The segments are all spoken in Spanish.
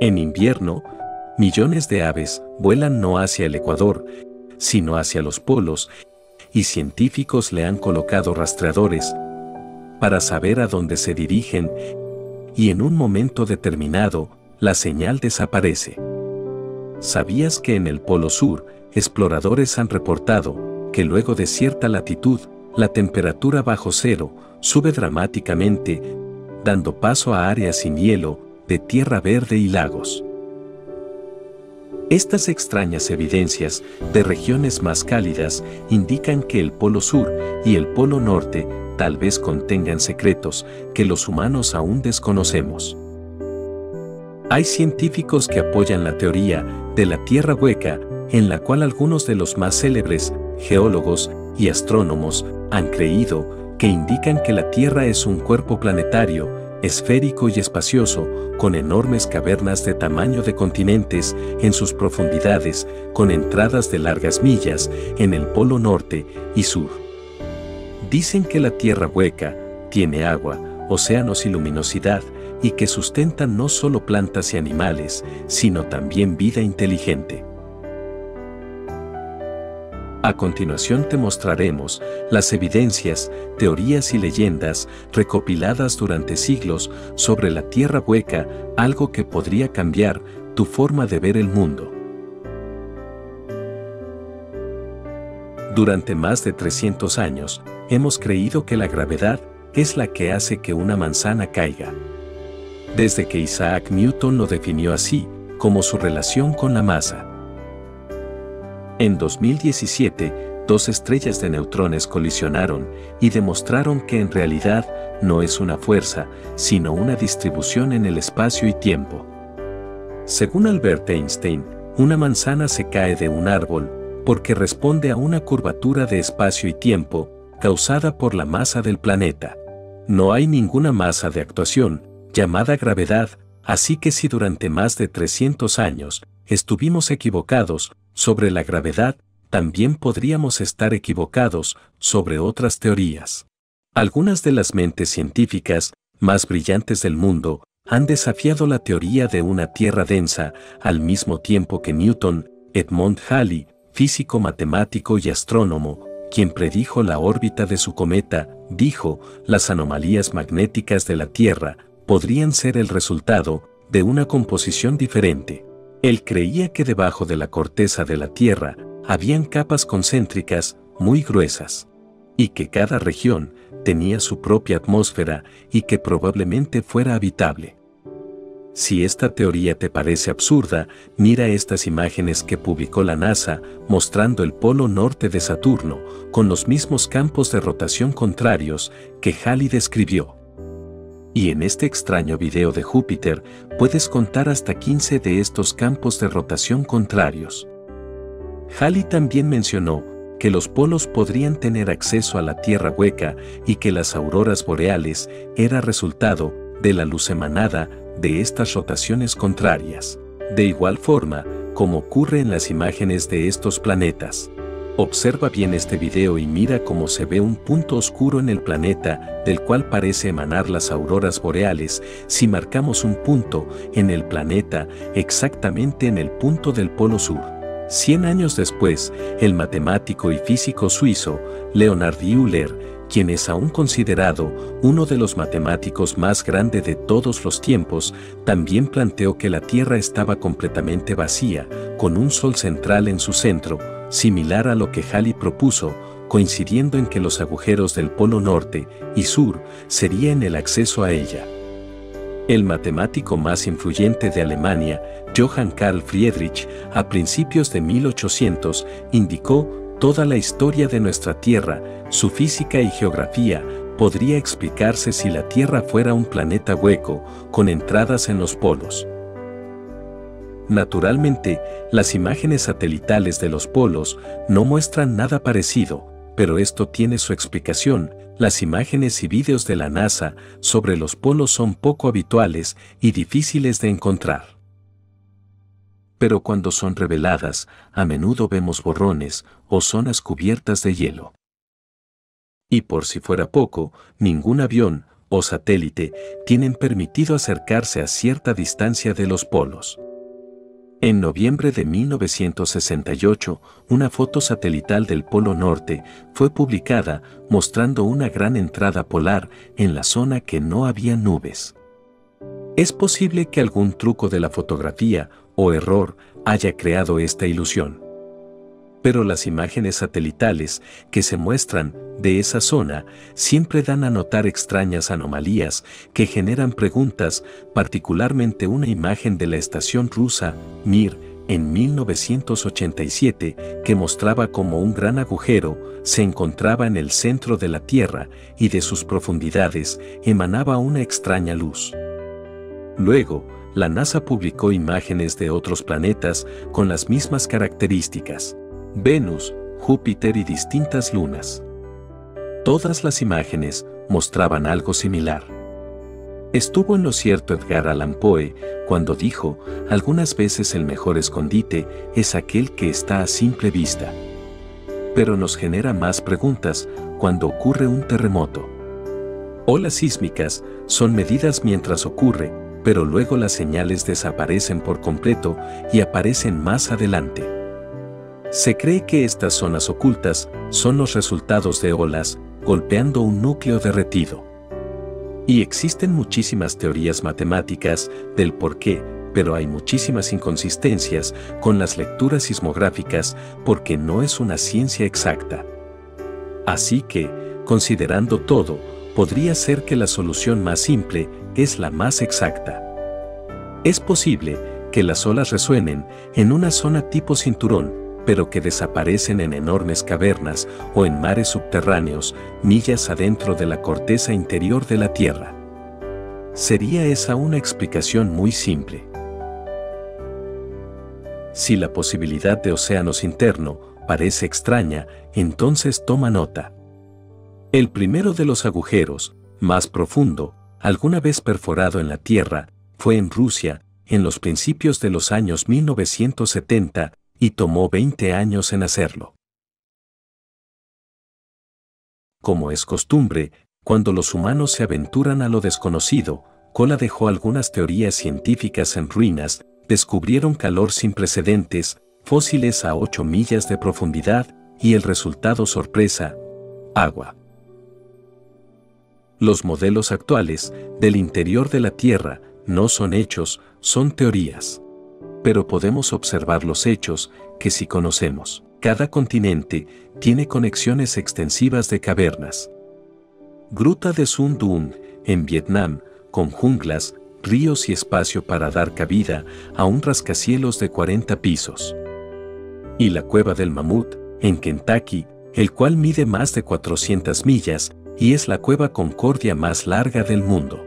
En invierno, millones de aves vuelan no hacia el Ecuador, sino hacia los polos, y científicos le han colocado rastreadores para saber a dónde se dirigen, y en un momento determinado, la señal desaparece. ¿Sabías que en el Polo Sur, exploradores han reportado que luego de cierta latitud, la temperatura bajo cero sube dramáticamente, dando paso a áreas sin hielo, de tierra verde y lagos? Estas extrañas evidencias de regiones más cálidas indican que el Polo Sur y el Polo Norte tal vez contengan secretos que los humanos aún desconocemos. Hay científicos que apoyan la teoría de la Tierra hueca, en la cual algunos de los más célebres geólogos y astrónomos han creído que indican que la Tierra es un cuerpo planetario, esférico y espacioso, con enormes cavernas de tamaño de continentes en sus profundidades, con entradas de largas millas en el polo norte y sur. Dicen que la Tierra hueca tiene agua, océanos y luminosidad, y que sustentan no solo plantas y animales, sino también vida inteligente. A continuación te mostraremos las evidencias, teorías y leyendas recopiladas durante siglos sobre la Tierra hueca, algo que podría cambiar tu forma de ver el mundo. Durante más de 300 años, hemos creído que la gravedad es la que hace que una manzana caiga. Desde que Isaac Newton lo definió así, como su relación con la masa. En 2017, dos estrellas de neutrones colisionaron y demostraron que en realidad no es una fuerza, sino una distribución en el espacio y tiempo. Según Albert Einstein, una manzana se cae de un árbol porque responde a una curvatura de espacio y tiempo causada por la masa del planeta. No hay ninguna masa de actuación, llamada gravedad, así que si durante más de 300 años estuvimos equivocados sobre la gravedad, también podríamos estar equivocados sobre otras teorías. Algunas de las mentes científicas más brillantes del mundo han desafiado la teoría de una Tierra densa al mismo tiempo que Newton, Edmond Halley, físico matemático y astrónomo, quien predijo la órbita de su cometa, dijo, las anomalías magnéticas de la Tierra podrían ser el resultado de una composición diferente. Él creía que debajo de la corteza de la Tierra habían capas concéntricas muy gruesas, y que cada región tenía su propia atmósfera y que probablemente fuera habitable. Si esta teoría te parece absurda, mira estas imágenes que publicó la NASA mostrando el polo norte de Saturno con los mismos campos de rotación contrarios que Halley describió. Y en este extraño video de Júpiter puedes contar hasta 15 de estos campos de rotación contrarios. Halley también mencionó que los polos podrían tener acceso a la Tierra hueca y que las auroras boreales era resultado de la luz emanada de estas rotaciones contrarias. De igual forma, como ocurre en las imágenes de estos planetas. Observa bien este video y mira cómo se ve un punto oscuro en el planeta del cual parece emanar las auroras boreales si marcamos un punto en el planeta exactamente en el punto del polo sur. Cien años después, el matemático y físico suizo Leonard Euler quien es aún considerado uno de los matemáticos más grandes de todos los tiempos, también planteó que la Tierra estaba completamente vacía, con un Sol central en su centro, similar a lo que Halley propuso, coincidiendo en que los agujeros del polo norte y sur serían el acceso a ella. El matemático más influyente de Alemania, Johann Karl Friedrich, a principios de 1800, indicó toda la historia de nuestra Tierra, su física y geografía, podría explicarse si la Tierra fuera un planeta hueco, con entradas en los polos. Naturalmente, las imágenes satelitales de los polos no muestran nada parecido, pero esto tiene su explicación. Las imágenes y vídeos de la NASA sobre los polos son poco habituales y difíciles de encontrar pero cuando son reveladas, a menudo vemos borrones o zonas cubiertas de hielo. Y por si fuera poco, ningún avión o satélite tienen permitido acercarse a cierta distancia de los polos. En noviembre de 1968, una foto satelital del Polo Norte fue publicada mostrando una gran entrada polar en la zona que no había nubes. Es posible que algún truco de la fotografía o error haya creado esta ilusión. Pero las imágenes satelitales que se muestran de esa zona siempre dan a notar extrañas anomalías que generan preguntas, particularmente una imagen de la estación rusa Mir en 1987 que mostraba como un gran agujero se encontraba en el centro de la Tierra y de sus profundidades emanaba una extraña luz. Luego, la NASA publicó imágenes de otros planetas con las mismas características. Venus, Júpiter y distintas lunas. Todas las imágenes mostraban algo similar. Estuvo en lo cierto Edgar Allan Poe cuando dijo, algunas veces el mejor escondite es aquel que está a simple vista. Pero nos genera más preguntas cuando ocurre un terremoto. Olas sísmicas son medidas mientras ocurre, pero luego las señales desaparecen por completo y aparecen más adelante. Se cree que estas zonas ocultas son los resultados de olas golpeando un núcleo derretido. Y existen muchísimas teorías matemáticas del por qué, pero hay muchísimas inconsistencias con las lecturas sismográficas porque no es una ciencia exacta. Así que, considerando todo, podría ser que la solución más simple es la más exacta. Es posible que las olas resuenen en una zona tipo cinturón, pero que desaparecen en enormes cavernas o en mares subterráneos, millas adentro de la corteza interior de la Tierra. Sería esa una explicación muy simple. Si la posibilidad de océanos interno parece extraña, entonces toma nota. El primero de los agujeros, más profundo, alguna vez perforado en la Tierra, fue en Rusia, en los principios de los años 1970, y tomó 20 años en hacerlo. Como es costumbre, cuando los humanos se aventuran a lo desconocido, Cola dejó algunas teorías científicas en ruinas, descubrieron calor sin precedentes, fósiles a 8 millas de profundidad, y el resultado sorpresa, agua. Los modelos actuales del interior de la Tierra no son hechos, son teorías pero podemos observar los hechos que si conocemos. Cada continente tiene conexiones extensivas de cavernas. Gruta de Sun Dun, en Vietnam, con junglas, ríos y espacio para dar cabida a un rascacielos de 40 pisos. Y la cueva del mamut, en Kentucky, el cual mide más de 400 millas y es la cueva Concordia más larga del mundo.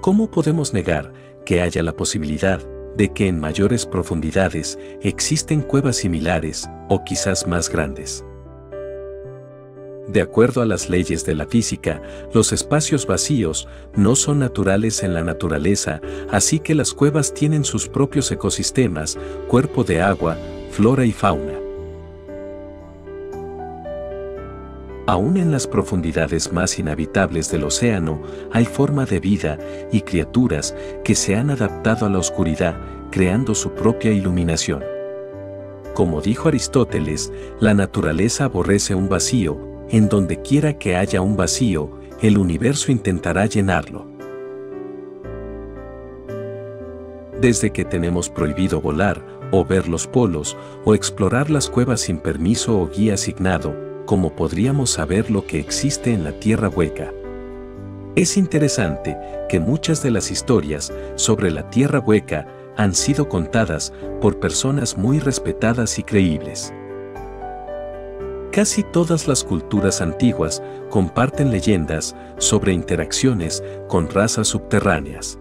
¿Cómo podemos negar que haya la posibilidad de que en mayores profundidades existen cuevas similares o quizás más grandes. De acuerdo a las leyes de la física, los espacios vacíos no son naturales en la naturaleza, así que las cuevas tienen sus propios ecosistemas, cuerpo de agua, flora y fauna. Aún en las profundidades más inhabitables del océano hay forma de vida y criaturas que se han adaptado a la oscuridad, creando su propia iluminación. Como dijo Aristóteles, la naturaleza aborrece un vacío, en donde quiera que haya un vacío, el universo intentará llenarlo. Desde que tenemos prohibido volar, o ver los polos, o explorar las cuevas sin permiso o guía asignado, ¿cómo podríamos saber lo que existe en la tierra hueca? Es interesante que muchas de las historias sobre la tierra hueca han sido contadas por personas muy respetadas y creíbles. Casi todas las culturas antiguas comparten leyendas sobre interacciones con razas subterráneas.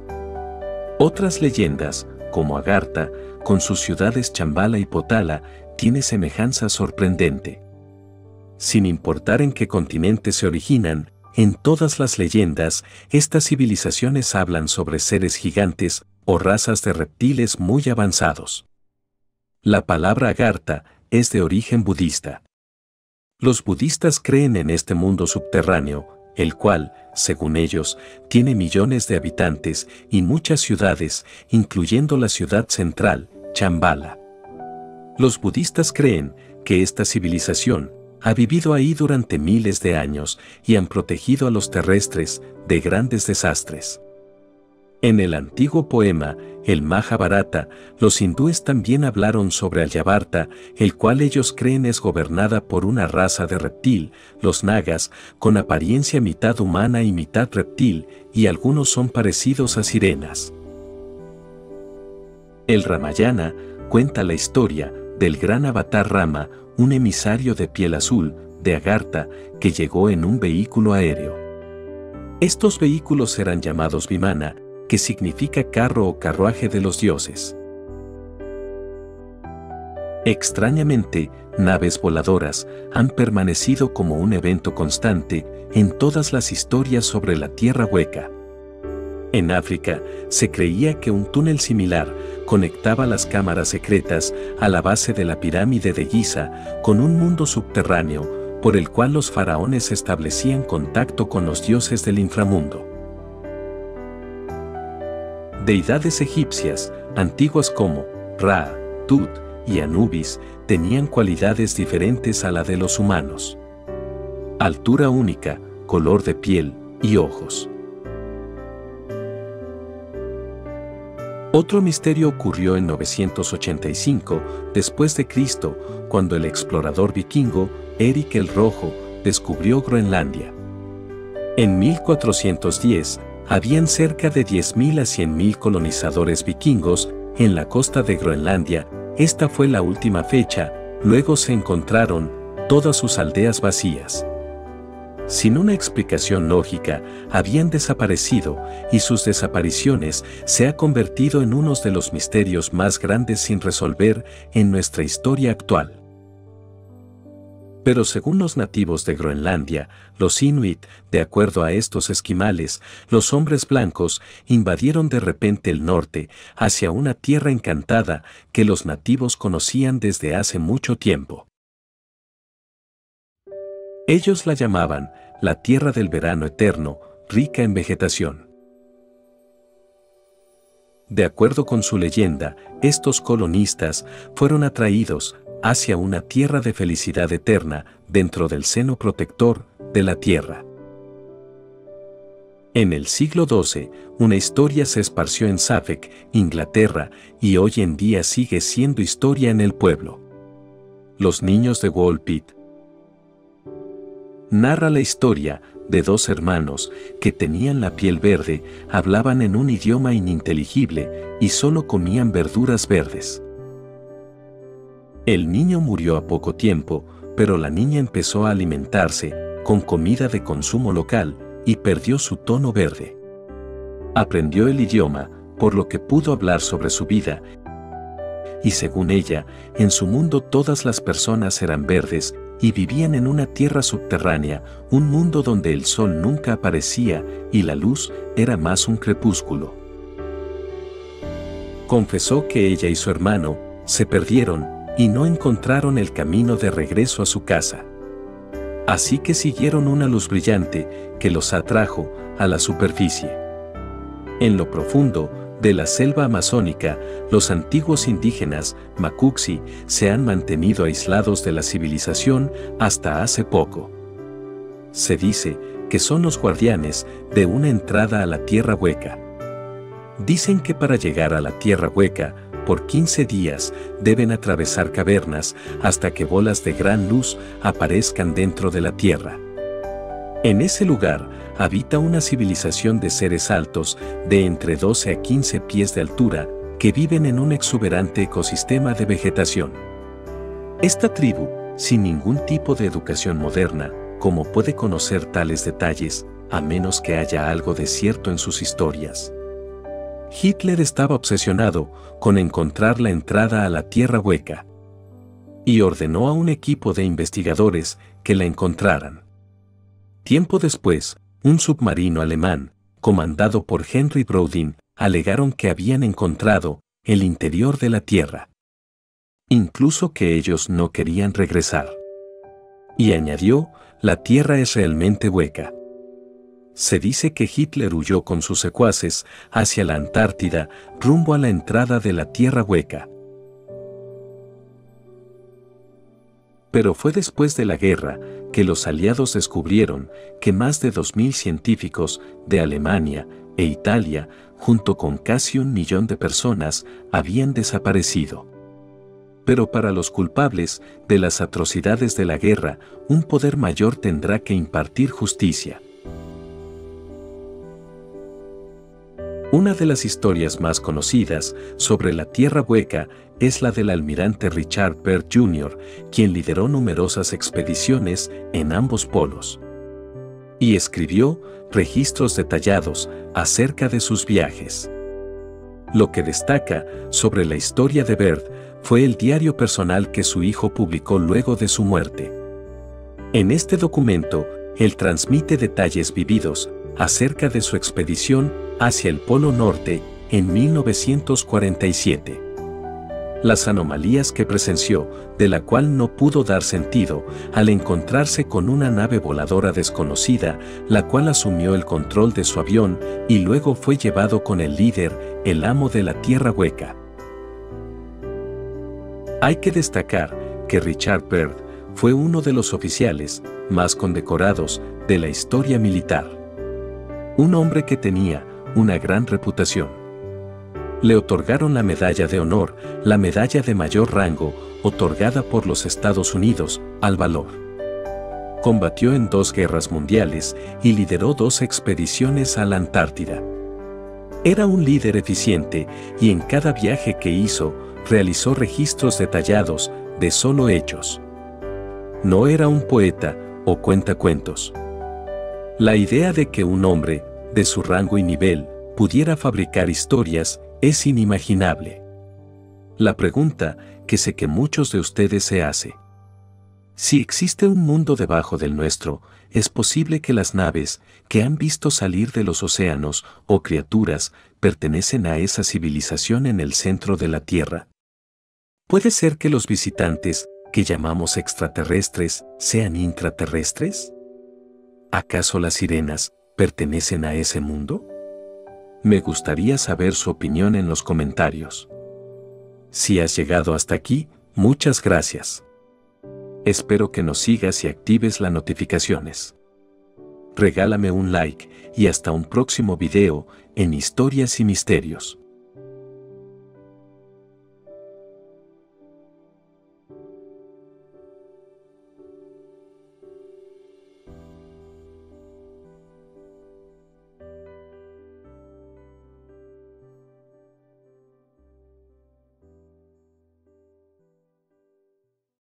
Otras leyendas, como Agartha, con sus ciudades Chambala y Potala, tiene semejanza sorprendente. Sin importar en qué continente se originan, en todas las leyendas, estas civilizaciones hablan sobre seres gigantes o razas de reptiles muy avanzados. La palabra Agartha es de origen budista. Los budistas creen en este mundo subterráneo, el cual, según ellos, tiene millones de habitantes y muchas ciudades, incluyendo la ciudad central, Chambala. Los budistas creen que esta civilización ha vivido ahí durante miles de años y han protegido a los terrestres de grandes desastres. En el antiguo poema, el Mahabharata, los hindúes también hablaron sobre Alyavarta, el cual ellos creen es gobernada por una raza de reptil, los nagas, con apariencia mitad humana y mitad reptil, y algunos son parecidos a sirenas. El Ramayana cuenta la historia del gran avatar Rama, un emisario de piel azul, de Agartha, que llegó en un vehículo aéreo. Estos vehículos eran llamados Vimana, que significa carro o carruaje de los dioses. Extrañamente, naves voladoras han permanecido como un evento constante en todas las historias sobre la Tierra hueca. En África, se creía que un túnel similar conectaba las cámaras secretas a la base de la pirámide de Giza con un mundo subterráneo por el cual los faraones establecían contacto con los dioses del inframundo. Deidades egipcias, antiguas como Ra, Tut y Anubis, tenían cualidades diferentes a la de los humanos. Altura única, color de piel y ojos. Otro misterio ocurrió en 985 después de Cristo, cuando el explorador vikingo Erik el Rojo descubrió Groenlandia. En 1410, habían cerca de 10.000 a 100.000 colonizadores vikingos en la costa de Groenlandia. Esta fue la última fecha, luego se encontraron todas sus aldeas vacías. Sin una explicación lógica, habían desaparecido y sus desapariciones se ha convertido en uno de los misterios más grandes sin resolver en nuestra historia actual. Pero según los nativos de Groenlandia, los Inuit, de acuerdo a estos esquimales, los hombres blancos invadieron de repente el norte hacia una tierra encantada que los nativos conocían desde hace mucho tiempo. Ellos la llamaban la tierra del verano eterno, rica en vegetación. De acuerdo con su leyenda, estos colonistas fueron atraídos hacia una tierra de felicidad eterna dentro del seno protector de la tierra. En el siglo XII, una historia se esparció en Suffolk, Inglaterra, y hoy en día sigue siendo historia en el pueblo. Los niños de Walpit. Narra la historia de dos hermanos que tenían la piel verde, hablaban en un idioma ininteligible y solo comían verduras verdes. El niño murió a poco tiempo, pero la niña empezó a alimentarse con comida de consumo local y perdió su tono verde. Aprendió el idioma, por lo que pudo hablar sobre su vida. Y según ella, en su mundo todas las personas eran verdes y vivían en una tierra subterránea, un mundo donde el sol nunca aparecía y la luz era más un crepúsculo. Confesó que ella y su hermano se perdieron y no encontraron el camino de regreso a su casa. Así que siguieron una luz brillante que los atrajo a la superficie. En lo profundo de la selva amazónica, los antiguos indígenas Macuxi se han mantenido aislados de la civilización hasta hace poco. Se dice que son los guardianes de una entrada a la tierra hueca. Dicen que para llegar a la tierra hueca por 15 días deben atravesar cavernas hasta que bolas de gran luz aparezcan dentro de la Tierra. En ese lugar habita una civilización de seres altos de entre 12 a 15 pies de altura que viven en un exuberante ecosistema de vegetación. Esta tribu, sin ningún tipo de educación moderna, ¿cómo puede conocer tales detalles, a menos que haya algo de cierto en sus historias? Hitler estaba obsesionado con encontrar la entrada a la Tierra Hueca y ordenó a un equipo de investigadores que la encontraran. Tiempo después, un submarino alemán, comandado por Henry Brodin, alegaron que habían encontrado el interior de la Tierra. Incluso que ellos no querían regresar. Y añadió, la Tierra es realmente hueca. Se dice que Hitler huyó con sus secuaces hacia la Antártida rumbo a la entrada de la Tierra Hueca. Pero fue después de la guerra que los aliados descubrieron que más de 2.000 científicos de Alemania e Italia, junto con casi un millón de personas, habían desaparecido. Pero para los culpables de las atrocidades de la guerra, un poder mayor tendrá que impartir justicia. Una de las historias más conocidas sobre la Tierra Hueca es la del almirante Richard Byrd Jr., quien lideró numerosas expediciones en ambos polos. Y escribió registros detallados acerca de sus viajes. Lo que destaca sobre la historia de Byrd fue el diario personal que su hijo publicó luego de su muerte. En este documento, él transmite detalles vividos acerca de su expedición hacia el Polo Norte en 1947. Las anomalías que presenció, de la cual no pudo dar sentido, al encontrarse con una nave voladora desconocida, la cual asumió el control de su avión y luego fue llevado con el líder, el amo de la Tierra Hueca. Hay que destacar que Richard Byrd fue uno de los oficiales más condecorados de la historia militar. Un hombre que tenía una gran reputación. Le otorgaron la medalla de honor, la medalla de mayor rango, otorgada por los Estados Unidos, al valor. Combatió en dos guerras mundiales y lideró dos expediciones a la Antártida. Era un líder eficiente y en cada viaje que hizo, realizó registros detallados de solo hechos. No era un poeta o cuentacuentos. La idea de que un hombre, de su rango y nivel, pudiera fabricar historias es inimaginable. La pregunta que sé que muchos de ustedes se hace. Si existe un mundo debajo del nuestro, es posible que las naves que han visto salir de los océanos o criaturas pertenecen a esa civilización en el centro de la Tierra. ¿Puede ser que los visitantes, que llamamos extraterrestres, sean intraterrestres? ¿Acaso las sirenas pertenecen a ese mundo? Me gustaría saber su opinión en los comentarios. Si has llegado hasta aquí, muchas gracias. Espero que nos sigas y actives las notificaciones. Regálame un like y hasta un próximo video en Historias y Misterios.